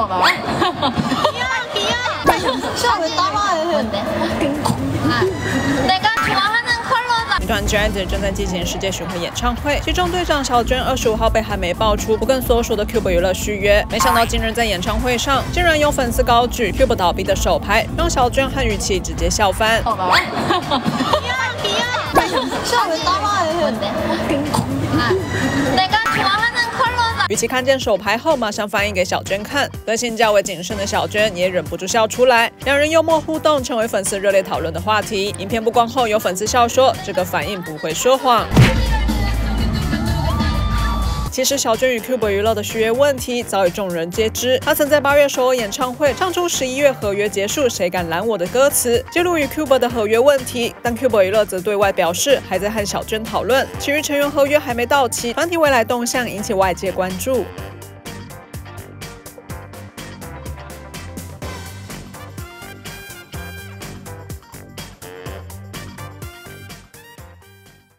女团 Giant 正在进行世界巡回演唱会，其中队长小娟二十五号被韩媒爆出不跟所属的 Cube 娱乐续约，没想到今日在演唱会上竟然有粉丝高举 Cube 倒闭的手牌，让小娟和雨琦直接笑翻。与其看见手牌后马上反应给小娟看，个性较为谨慎的小娟也忍不住笑出来。两人幽默互动，成为粉丝热烈讨论的话题。影片曝光后，有粉丝笑说：“这个反应不会说谎。”其实小娟与 Cube 娱乐的续约问题早已众人皆知。她曾在八月首尔演唱会唱出十一月合约结束，谁敢拦我的歌词，揭露与 Cube 的合约问题。但 Cube 娱乐则对外表示，还在和小娟讨论，其余成员合约还没到期，团体未来动向引起外界关注。